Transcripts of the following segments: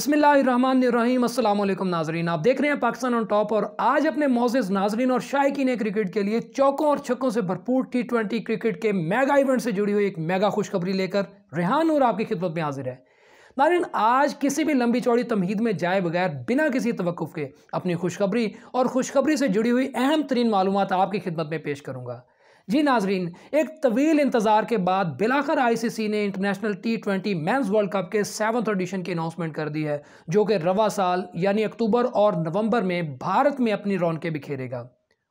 بسم اللہ الرحمن الرحیم، السلام علیکم ناظرین۔ آپ دیکھ رہے ہیں پاکستان آن ٹاپ اور آج اپنے موزز ناظرین اور شائقین کرکٹ کے لیے چوکوں اور چھکوں سے بھرپور ٹی ٹوینٹی کرکٹ کے میگا ایونٹ سے جڑی ہوئی ایک میگا خوشخبری لے کر ریحان نور آپ کی خدمت میں حاضر ہے۔ ناظرین، آج کسی بھی لمبی چوڑی تمہید میں جائے بغیر بنا کسی توقف کے اپنی خوشخبری اور خوشخبری سے جڑی ہوئی اہم ترین معلومات آپ کی خدمت میں پیش کروں گا۔ جی ناظرین، ایک طویل انتظار کے بعد بلاخر آئی سی سی نے international T twenty men's world cup کے سیونتھ ایڈیشن کی اناؤنسمنٹ کر دی ہے، جو کہ روا سال یعنی اکتوبر اور نومبر میں بھارت میں اپنی رونقیں بکھیرے گا۔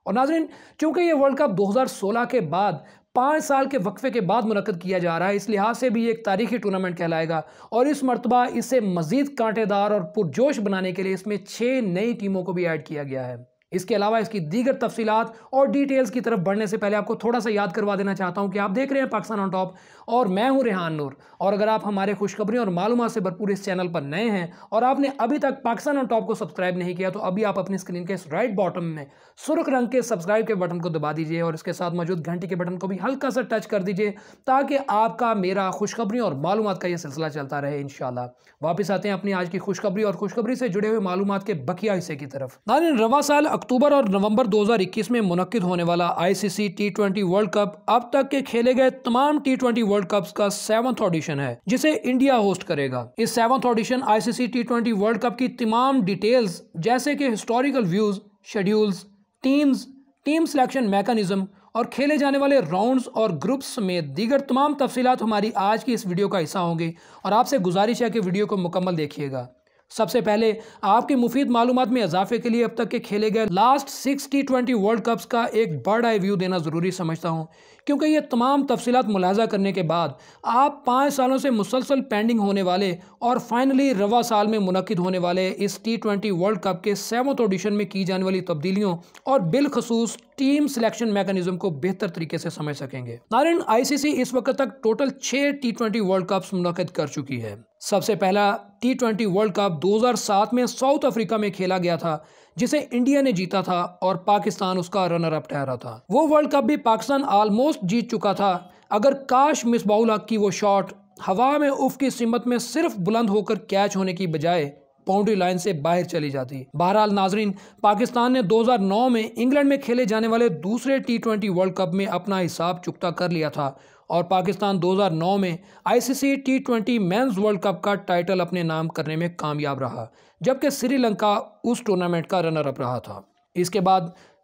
اور ناظرین، چونکہ یہ ورلڈ کپ دو ہزار سولہ کے بعد پانچ سال کے وقفے کے بعد منعقد کیا جا رہا ہے، اس لحاظ سے بھی ایک تاریخی ٹورنامنٹ کہلائے گا۔ اور اس مرتبہ اسے مزید کانٹے دار اور پرجوش بنانے کے لیے اس میں چھ نئی ٹیموں کو بھی ایڈ کیا گیا ہے۔ اس کے علاوہ اس کی دیگر تفصیلات اور ڈیٹیلز کی طرف بڑھنے سے پہلے آپ کو تھوڑا سا یاد کروا دینا چاہتا ہوں کہ آپ دیکھ رہے ہیں پاکستان آن ٹاپ اور میں ہوں ریحان نور اور اگر آپ ہمارے خوشخبری اور معلومات سے بھرپور اس چینل پر نئے ہیں اور آپ نے ابھی تک پاکستان آن ٹاپ کو سبسکرائب نہیں کیا تو ابھی آپ اپنی اسکرین کے رائٹ باٹم میں سرخ رنگ کے سبسکرائب کے بٹن کو دبا دیجیے اور اس کے ساتھ موجود گھنٹی کے بٹن کو بھی ہلکا سا ٹچ کر دیجیے تاکہ آپ کا میرا خوشخبری اور معلومات کا یہ سلسلہ چلتا رہے انشاءاللہ واپس آتے ہیں اپنی آج کی خوشخبری اور خوشخبری سے جڑے ہوئے معلومات کے بقیہ حصے کی طرف۔ ناظرین، رواں سال اکتوبر اور نومبر نومبر دو ہزار اکیس میں منعقد ہونے والا I C C T twenty world cup اب تک کے کھیلے گئے تمام ٹی ٹوینٹی ورلڈ کپس کا سیونتھ آڈیشن ہے، جسے انڈیا ہوسٹ کرے گا۔ اس seventh edition I C C T twenty world cup کی تمام ڈیٹیلز، جیسے کہ historical views, schedules, teams, team selection mechanism اور کھیلے جانے والے راؤنڈز اور گروپس سمیت دیگر تمام تفصیلات ہماری آج کی اس ویڈیو کا حصہ ہوں گے اور آپ سے گزارش ہے کہ ویڈیو کو مکمل دیکھیے گا۔ سب سے پہلے آپ کی مفید معلومات میں اضافے کے لیے اب تک کے کھیلے گئے last six T twenty world cups کا ایک برڈ آئی ویو دینا ضروری سمجھتا ہوں۔ کیونکہ یہ تمام تفصیلات ملاحظہ کرنے کے بعد آپ پانچ سالوں سے مسلسل پینڈنگ ہونے والے اور فائنلی روا سال میں منعقد ہونے والے اس ٹی ٹوینٹی ورلڈ کپ کے سیونتھ آڈیشن میں کی جانے والی تبدیلیوں اور بالخصوص ٹیم سلیکشن میکانزم کو بہتر طریقے سے سمجھ سکیں گے۔ نارن آئی سی سی اس وقت تک ٹوٹل چھ ٹی ٹوینٹی ورلڈ کپس منعقد کر چکی ہے۔ سب سے پہلا ٹی ٹوینٹی ورلڈ کپ دو ہزار سات میں ساؤتھ افریقہ میں کھیلا گیا تھا، جسے انڈیا نے جیتا تھا اور پاکستان اس کا رنر اپ ٹھہرا تھا۔ وہ ورلڈ کپ بھی پاکستان آلموسٹ جیت چکا تھا، اگر کاش مصباح الحق کی وہ شاٹ ہوا میں اف کی سمت میں صرف بلند ہو کر کیچ ہونے کی بجائے باؤنڈری لائن سے باہر چلی جاتی۔ بہرحال ناظرین، پاکستان نے دو ہزار نو میں انگلینڈ میں کھیلے جانے والے دوسرے ٹی ٹوینٹی ورلڈ کپ میں اپنا حساب چکتا کر لیا تھا۔ اور پاکستان دو ہزار نو میں I C C T twenty men's world cup کا ٹائٹل اپنے نام کرنے میں کامیاب رہا، جبکہ سری لنکا اس ٹورنامنٹ کا رنر اپ رہا تھا۔ اس کے بعد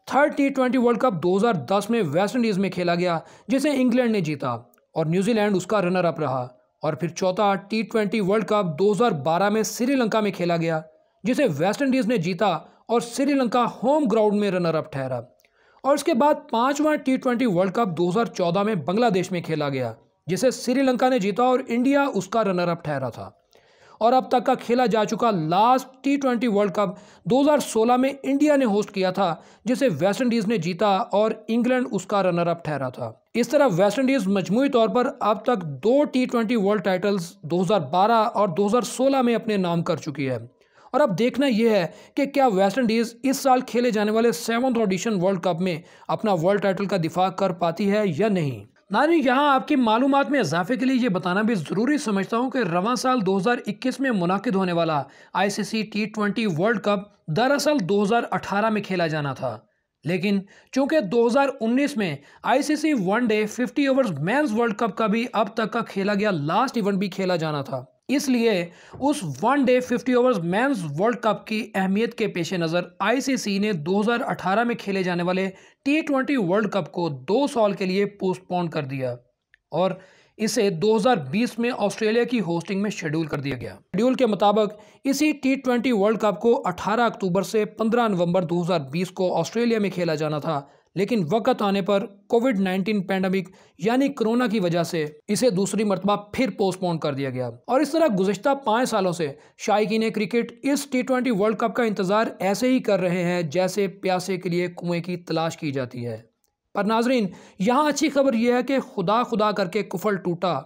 third T twenty world cup دو ہزار دس میں ویسٹ انڈیز میں کھیلا گیا، جسے انگلینڈ نے جیتا۔ اور نیوزی لینڈ اس کا رنر اپ رہا۔ اور پھر چوتھا ٹی ٹوینٹی ورلڈ کپ دو ہزار بارہ میں سری لنکا میں کھیلا گیا، جسے ویسٹ انڈیز نے جیتا اور سری لنکا ہوم گراؤنڈ میں رنر اپ ٹھہرا۔ اور اس کے بعد پانچواں ٹی ٹوینٹی ورلڈ کپ دو ہزار چودہ میں بنگلہ دیش میں کھیلا گیا، جسے سری لنکا نے جیتا اور انڈیا اس کا رنر اپ ٹھہرا تھا۔ اور اب تک کا کھیلا جا چکا last T twenty world cup دو ہزار سولہ میں انڈیا نے ہوسٹ کیا تھا، جسے ویسٹ انڈیز نے جیتا اور انگلینڈ اس کا رنر اپ ٹھہرا تھا۔ اس طرح ویسٹ انڈیز مجموعی طور پر اب تک دو ٹی ٹوینٹی ورلڈ ٹائٹلز دو ہزار بارہ اور دو ہزار سولہ میں اپنے نام کر چکی ہے۔ اور اب دیکھنا یہ ہے کہ کیا ویسٹ انڈیز اس سال کھیلے جانے والے سیونتھ آڈیشن ورلڈ کپ میں اپنا ورلڈ ٹائٹل کا دفاع کر پاتی ہے یا نہیں۔ ناظرین یہاں آپ کی معلومات میں اضافے کے لیے یہ بتانا بھی ضروری سمجھتا ہوں کہ رواں سال دو ہزار اکیس میں منعقد ہونے والا I C C T twenty world cup دراصل دو ہزار اٹھارہ میں کھیلا جانا تھا۔ لیکن چونکہ دو ہزار انیس میں I C C one day fifty overs men's world cup کا بھی اب تک کا کھیلا گیا، لاسٹ ایونٹ بھی کھیلا جانا تھا۔ اس لیے اس one day fifty overs men's world cup کی اہمیت کے پیش نظر آئی سی سی نے دو ہزار اٹھارہ میں کھیلے جانے والے ٹی ٹوینٹی ورلڈ کپ کو دو سال کے لیے پوسٹ پون کر دیا اور اسے دو ہزار بیس میں آسٹریلیا کی ہوسٹنگ میں شیڈول کر دیا گیا۔ شیڈول کے مطابق اسی ٹی ٹوینٹی ورلڈ کپ کو اٹھارہ اکتوبر سے پندرہ نومبر دو ہزار بیس کو آسٹریلیا میں کھیلا جانا تھا۔ لیکن وقت آنے پر کووڈ نائنٹین پینڈمک یعنی کرونا کی وجہ سے اسے دوسری مرتبہ پھر پوسٹ پون کر دیا گیا۔ اور اس طرح گزشتہ پانچ سالوں سے شائقین کرکٹ اس ٹی ٹوینٹی ورلڈ کپ کا انتظار ایسے ہی کر رہے ہیں جیسے پیاسے کے لیے کنویں کی تلاش کی جاتی ہے۔ پر ناظرین، یہاں اچھی خبر یہ ہے کہ خدا خدا کر کے کفل ٹوٹا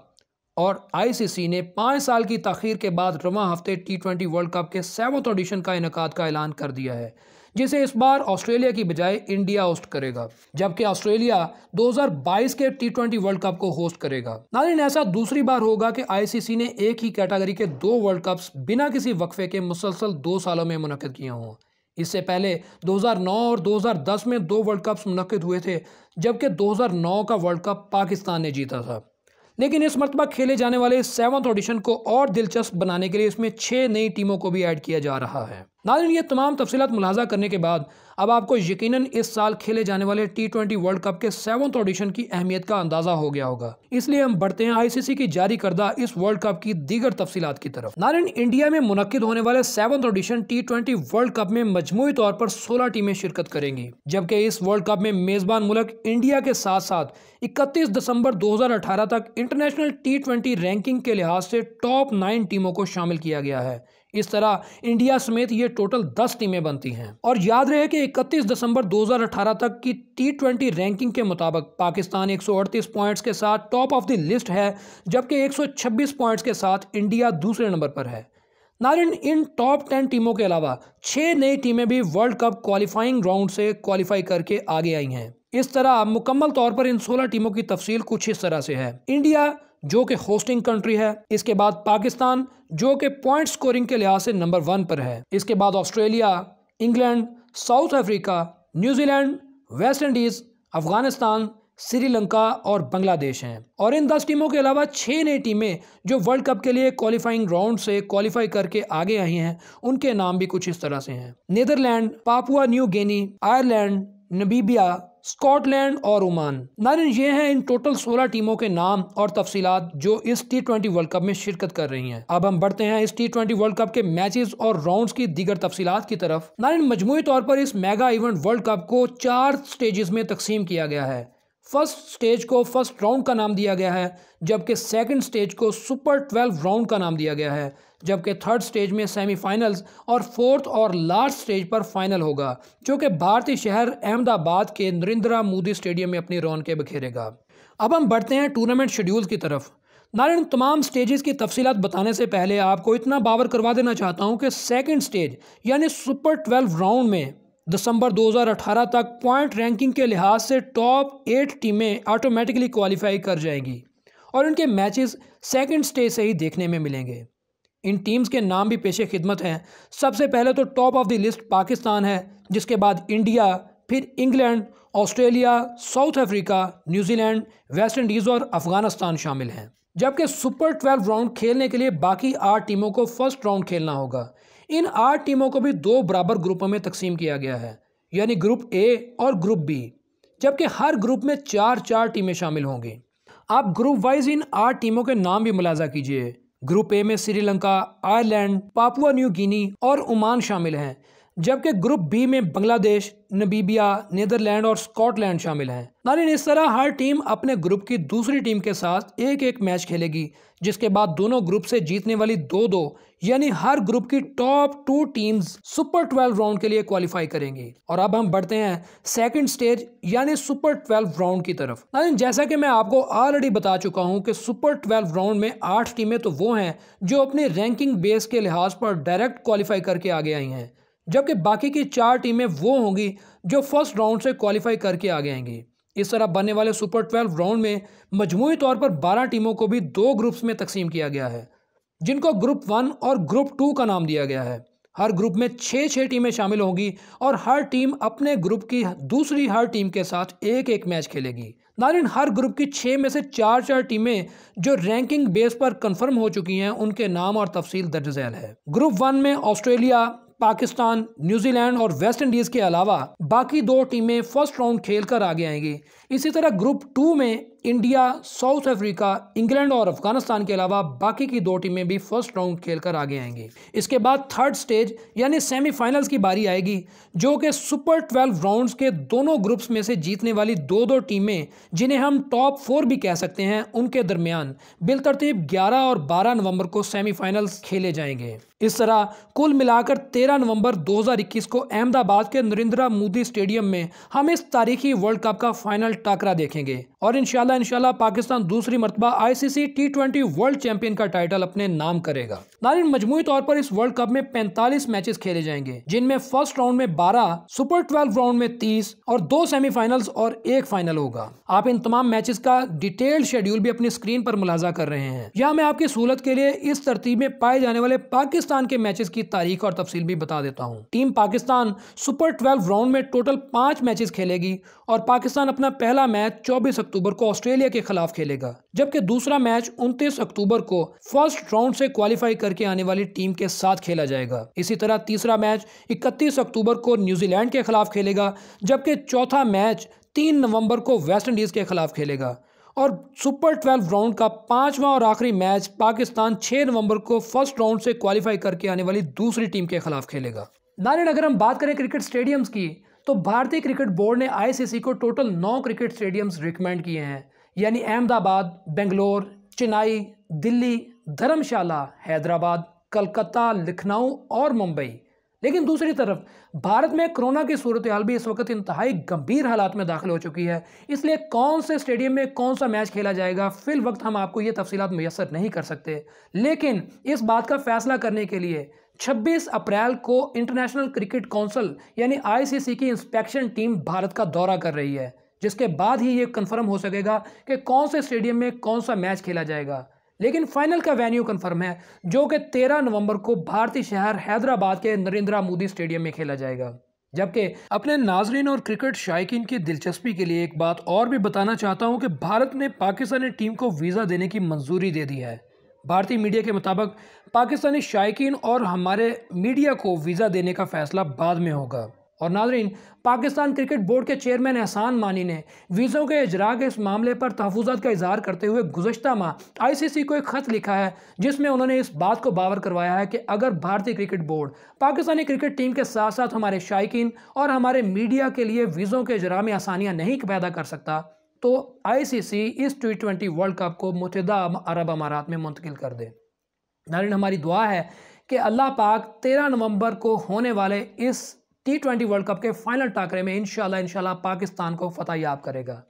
اور آئی سی سی نے پانچ سال کی تاخیر کے بعد رواں ہفتے ٹی ٹوینٹی ورلڈ کپ کے سیونتھ آڈیشن کا انعقاد کا اعلان کر دیا ہے۔ جسے اس بار آسٹریلیا کی بجائے انڈیا ہوسٹ کرے گا، جبکہ آسٹریلیا دو ہزار بائیس کے ٹی ٹوینٹی ورلڈ کپ کو ہوسٹ کرے گا۔ ناظرین، ایسا دوسری بار ہوگا کہ آئی سی سی نے ایک ہی کیٹاگری کے دو ورلڈ کپس بنا کسی وقفے کے مسلسل دو سالوں میں منعقد کیے ہوں۔ اس سے پہلے دو ہزار نو اور دو ہزار دس میں دو ورلڈ کپس منعقد ہوئے تھے، جبکہ دو ہزار نو کا ورلڈ کپ پاکستان نے جیتا تھا۔ لیکن اس مرتبہ کھیلے جانے والے سیونتھ آڈیشن کو اور دلچسپ بنانے کے لیے اس میں چھ نئی ٹیموں کو بھی ایڈ کیا جا رہا ہے۔ ناظرین، یہ تمام تفصیلات ملاحظہ کرنے کے بعد اب آپ کو یقیناً اس سال کھیلے جانے والے ٹی ٹوینٹی ورلڈ کپ کے سیونتھ آڈیشن کی اہمیت کا اندازہ ہو گیا ہوگا۔ اس لیے ہم بڑھتے ہیں آئی سی سی کی جاری کردہ اس ورلڈ کپ کی دیگر تفصیلات کی طرف۔ نارن انڈیا میں منعقد ہونے والے seventh edition T twenty world cup میں مجموعی طور پر سولہ ٹیمیں شرکت کریں گی، جبکہ اس ورلڈ کپ میں میزبان ملک انڈیا کے ساتھ ساتھ اکتیس دسمبر دو ہزار اٹھارہ تک انٹرنیشنل ٹی ٹوینٹی رینکنگ کے لحاظ سے ٹاپ نائن ٹیموں کو شامل کیا گیا ہے۔ اس طرح انڈیا سمیت یہ ٹوٹل دس ٹیمیں بنتی ہیں۔ اور یاد رہے کہ اکتیس دسمبر دو ہزار اٹھارہ تک کی ٹی ٹوینٹی رینکنگ کے مطابق پاکستان ایک سو اڑتیس پوائنٹس کے ساتھ ٹاپ آف دی لسٹ ہے، جبکہ ایک سو چھبیس پوائنٹس کے ساتھ انڈیا دوسرے نمبر پر ہے۔ نارن، ان ٹاپ ٹین ٹیموں کے علاوہ چھ نئی ٹیمیں بھی ورلڈ کپ کوالیفائنگ راؤنڈ سے کوالیفائی کر کے آگے آئی ہیں۔ اس طرح مکمل طور پر ان سولہ ٹیموں کی تفصیل کچھ اس طرح سے ہے۔ انڈیا جو کہ ہوسٹنگ کنٹری ہے، اس کے بعد پاکستان، جو کہ پوائنٹ سکورنگ کے لحاظ سے نمبر ون پر ہے۔ اس کے بعد Australia, England, South Africa New Zealand, West Indies, Afghanistan, Sri Lanka اور بنگلہ دیش ہیں۔ اور ان دس ٹیموں کے علاوہ چھ نئی ٹیمیں جو ورلڈ کپ کے لیے کوالیفائنگ راؤنڈ سے کوالیفائی کر کے آگے آئی ہیں، ان کے نام بھی کچھ اس طرح سے ہیں۔ Netherland, Papua New Guinea, Ireland Namibia Scotland اور عمان۔ نارن یہ ہیں ان ٹوٹل سولہ ٹیموں کے نام اور تفصیلات جو اس ٹی ٹوئنٹی ورلڈ کپ میں شرکت کر رہی ہیں۔ اب ہم بڑھتے ہیں اس ٹی ٹوینٹی ورلڈ کپ کے میچز اور راؤنڈز کی دیگر تفصیلات کی طرف۔ نارن مجموعی طور پر اس میگا ایونٹ ورلڈ کپ کو چار سٹیجز میں تقسیم کیا گیا ہے۔ فرسٹ سٹیج کو فرسٹ راؤنڈ کا نام دیا گیا ہے، جبکہ سیکنڈ سٹیج کو سپر ٹویلو راؤنڈ کا نام دیا گیا ہے، جبکہ تھرڈ سٹیج میں سیمی فائنلز اور فورتھ اور لاسٹ سٹیج پر فائنل ہوگا، جو کہ بھارتی شہر احمد آباد کے نریندرا مودی سٹیڈیم میں اپنی رون کے بکھیرے گا۔ اب ہم بڑھتے ہیں ٹورنامنٹ شیڈیول کی طرف۔ نارن تمام سٹیجز کی تفصیلات بتانے سے پہلے آپ کو اتنا باور کروا دینا چاہتا ہوں کہ سیکنڈ سٹیج یعنی سپر ٹویلو راؤنڈ میں دسمبر دو ہزار اٹھارہ تک پوائنٹ رینکنگ کے لحاظ سے ٹاپ ایٹ ٹیمیں آٹومیٹکلی کوالیفائی کر جائیں گی اور ان کے میچز سیکنڈ سٹیج سے ہی دیکھنے میں ملیں گے۔ ان ٹیمز کے نام بھی پیش خدمت ہیں۔ سب سے پہلے تو top of the list Pakistan ہے، جس کے بعد انڈیا، پھر England, Australia, South Africa New Zealand West Indies اور افغانستان شامل ہیں۔ جبکہ سپر ٹویلو راؤنڈ کھیلنے کے لیے باقی آٹھ ٹیموں کو فرسٹ راؤنڈ کھیلنا ہوگا۔ ان آٹھ ٹیموں کو بھی دو برابر گروپوں میں تقسیم کیا گیا ہے یعنی گروپ اے اور گروپ بی جبکہ ہر گروپ میں چار چار ٹیمیں شامل ہوں گی۔ آپ گروپ وائز ان آٹھ ٹیموں کے نام بھی ملازہ کیجیے۔ گروپ اے میں Sri Lanka, Ireland, Papua New Guinea اور عمان شامل ہیں۔ جبکہ گروپ بی میں بنگلہ دیش نبیبیا نیدرلینڈ اور سکاٹ لینڈ شامل ہیں۔ نارین اس طرح ہر ٹیم اپنے گروپ کی دوسری ٹیم کے ساتھ ایک ایک میچ کھیلے گی، جس کے بعد دونوں گروپ سے جیتنے والی دو دو یعنی ہر گروپ کی top two teams super twelve round کے لیے کوالیفائی کریں گی اور اب ہم بڑھتے ہیں سیکنڈ سٹیج یعنی سپر ٹویلو راؤنڈ کی طرف۔ نارین جیسا کہ میں آپ کو آلریڈی بتا چکا ہوں کہ سپر ٹویلو راؤنڈ میں آٹھ ٹیمیں تو وہ ہیں جو اپنی رینکنگ بیس کے لحاظ پر ڈائریکٹ کوالیفائی کر کے آگے آئی ہیں۔ جبکہ باقی کی چار ٹیمیں وہ ہوں گی جو فرسٹ راؤنڈ سے کوالیفائی کر کے آگے آئیں گی۔ اس طرح بننے والے سپر ٹویلو راؤنڈ میں مجموعی طور پر بارہ ٹیموں کو بھی دو گروپس میں تقسیم کیا گیا ہے، جن کو گروپ ون اور گروپ ٹو کا نام دیا گیا ہے۔ ہر گروپ میں چھ چھ ٹیمیں شامل ہوں گی اور ہر ٹیم اپنے گروپ کی دوسری ہر ٹیم کے ساتھ ایک ایک میچ کھیلے گی۔ نارن ہر گروپ کی چھ میں سے چار چار ٹیمیں جو رینکنگ بیس پر کنفرم ہو چکی ہیں، ان کے نام اور تفصیل درج ذیل ہے۔ گروپ ون میں آسٹریلیا پاکستان نیوزی لینڈ اور ویسٹ انڈیز کے علاوہ باقی دو ٹیمیں فرسٹ راؤنڈ کھیل کر آگے آئیں گی اسی طرح گروپ ٹو میں انڈیا، ساؤتھ افریقہ، انگلینڈ اور افغانستان کے علاوہ باقی کی دو ٹیمیں بھی فرسٹ راؤنڈ کھیل کر آگے آئیں گی۔ اس کے بعد تھرڈ سٹیج یعنی سیمی فائنلز کی باری آئے گی، جو کہ سپر ٹویلو راؤنڈز کے دونوں گروپس میں سے جیتنے والی دو دو ٹیمیں، جنہیں ہم ٹاپ فور بھی کہہ سکتے ہیں، ان کے درمیان بالترتیب گیارہ اور بارہ نومبر کو سیمی فائنلز کھیلے جائیں گے۔ اس طرح کل ملا کر تیرہ نومبر دو ہزار اکیس کو احمد آباد کے نریندرا مودی اسٹیڈیم میں ہم اس تاریخی ورلڈ کپ کا فائنل ٹاکرا دیکھیں گے اور انشاءاللہ انشاءاللہ انشاءاللہ پاکستان دوسری مرتبہ I C C T twenty world champion کا ٹائٹل اپنے نام کرے گا۔ ناظرین، مجموعی طور پر اس ورلڈ کپ میں پینتالیس میچز کھیلے جائیں گے، جن میں فرسٹ راؤنڈ میں بارہ، سپر ٹویلو راؤنڈ میں تیس اور دو سیمی فائنلز اور ایک فائنل ہوگا۔ آپ ان تمام میچز کا ڈیٹیل شیڈیول بھی اپنی سکرین پر ملاحظہ کر رہے ہیں۔ یہاں میں آپ کی سہولت کے لیے اس ترتیب میں پائے جانے والے پاکستان کے میچز کی تاریخ اور تفصیل بھی بتا دیتا ہوں۔ Team Pakistan super twelve round میں ٹوٹل پانچ میچز کھیلے گی اور پاکستان اپنا پہلا میچ چوبیس اکتوبر کو آسٹریلیا کے خلاف کھیلے گا، جبکہ دوسرا میچ انتیس اکتوبر کو فرسٹ راؤنڈ سے کوالیفائی کر کے آنے والی ٹیم کے ساتھ کھیلا جائے گا۔ اسی طرح تیسرا میچ اکتیس اکتوبر کو نیوزی لینڈ کے خلاف کھیلے گا، جبکہ چوتھا میچ تین نومبر کو ویسٹ انڈیز کے خلاف کھیلے گا۔ اور سپر ٹویلو راؤنڈ کا پانچواں اور آخری میچ پاکستان چھ نومبر کو فرسٹ راؤنڈ سے کوالیفائی کر کے آنے والی دوسری ٹیم کے خلاف کھیلے گا۔ نارین اگر ہم بات کریں کرکٹ سٹیڈیمز کی تو بھارتی کرکٹ بورڈ نے آئی سی سی کو ٹوٹل نو کرکٹ سٹیڈیمز ریکمینڈ کیے ہیں یعنی احمد آباد بنگلور چنائی دلی دھرم شالہ حیدرآباد، کلکتہ، لکھنؤ اور ممبئی۔ لیکن دوسری طرف، بھارت میں کرونا کی صورتحال بھی اس وقت انتہائی گمبھیر حالات میں داخل ہو چکی ہے۔ اس لیے کون سے اسٹیڈیم میں کون سا میچ کھیلا جائے گا، فی الوقت ہم آپ کو یہ تفصیلات میسر نہیں کر سکتے۔ لیکن اس بات کا فیصلہ کرنے کے لیے چھبیس اپریل کو انٹرنیشنل کرکٹ کونسل یعنی آئی سی سی کی انسپیکشن ٹیم بھارت کا دورہ کر رہی ہے، جس کے بعد ہی یہ کنفرم ہو سکے گا کہ کون سے اسٹیڈیم میں کون سا میچ کھیلا جائے گا۔ لیکن فائنل کا وینیو کنفرم ہے، جو کہ تیرہ نومبر کو بھارتی شہر حیدرآباد کے نریندرا مودی اسٹیڈیم میں کھیلا جائے گا۔ جبکہ اپنے ناظرین اور کرکٹ شائقین کی دلچسپی کے لیے ایک بات اور بھی بتانا چاہتا ہوں کہ بھارت نے پاکستانی ٹیم کو ویزا دینے کی منظوری دے دی ہے۔ بھارتی میڈیا کے مطابق پاکستانی شائقین اور ہمارے میڈیا کو ویزا دینے کا فیصلہ بعد میں ہوگا۔ اور ناظرین، پاکستان کرکٹ بورڈ کے چیئرمین احسان مانی نے ویزوں کے اجراء کے اس معاملے پر تحفظات کا اظہار کرتے ہوئے گزشتہ ماہ آئی سی سی کو ایک خط لکھا ہے، جس میں انہوں نے اس بات کو باور کروایا ہے کہ اگر بھارتی کرکٹ بورڈ پاکستانی کرکٹ ٹیم کے ساتھ ساتھ ہمارے شائقین اور ہمارے میڈیا کے لیے ویزوں کے اجراء میں آسانیاں نہیں پیدا کر سکتا تو آئی سی سی اس ٹی ٹوینٹی ورلڈ کپ کو متحدہ عرب امارات میں منتقل کر دے۔ نارین ہماری دعا ہے کہ اللہ پاک تیرہ نومبر کو ہونے والے اس ٹی ٹوینٹی ورلڈ کپ کے فائنل ٹاکرے میں انشاءاللہ انشاءاللہ پاکستان کو فتح یاب کرے گا۔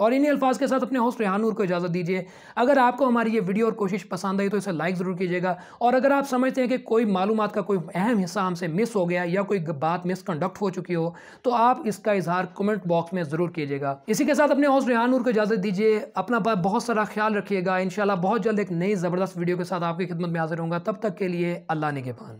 اور انہی الفاظ کے ساتھ اپنے ہوسٹ ریحان نور کو اجازت دیجیے اگر آپ کو ہماری یہ ویڈیو اور کوشش پسند آئی تو اسے لائک ضرور کیجیے گا۔ اور اگر آپ سمجھتے ہیں کہ کوئی معلومات کا کوئی اہم حصہ ہم سے مس ہو گیا یا کوئی بات مس کنڈکٹ ہو چکی ہو تو آپ اس کا اظہار کمنٹ باکس میں ضرور کیجیے گا۔ اسی کے ساتھ اپنے ہوسٹ ریحان نور کو اجازت دیجیے اپنا بہت سارا خیال رکھیے گا۔ انشاءاللہ بہت جلد ایک نئی زبردست ویڈیو کے ساتھ آپ کی خدمت میں حاضر ہوں گا۔ تب تک کے لیے اللہ نگہبان۔